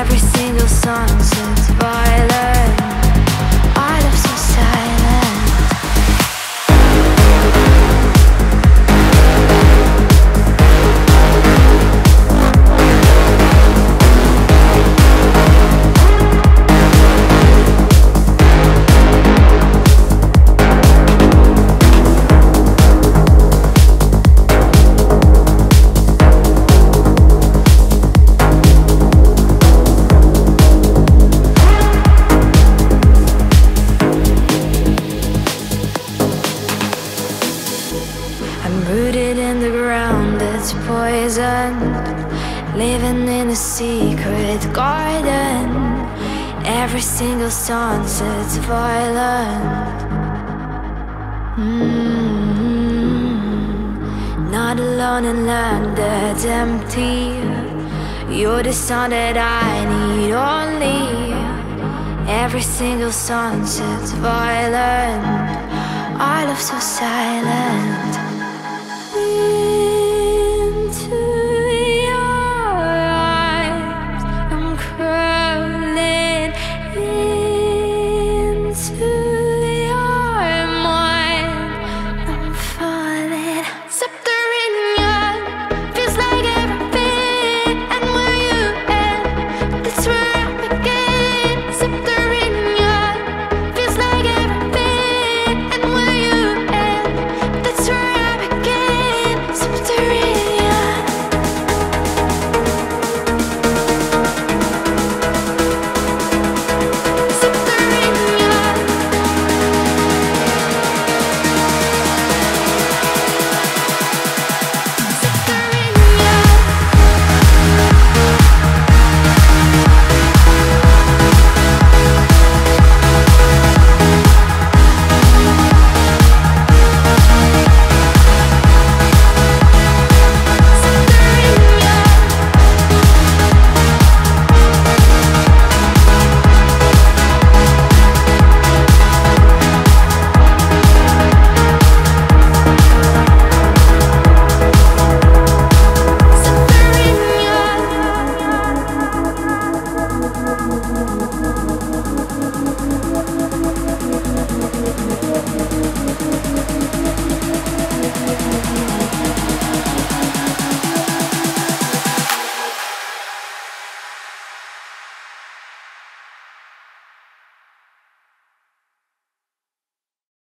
Every single song since poisoned, living in a secret garden. Every single sunset's violent. Mm-hmm. Not alone in land that's empty. You're the sun that I need only. Every single sunset's violent. Our love so silent.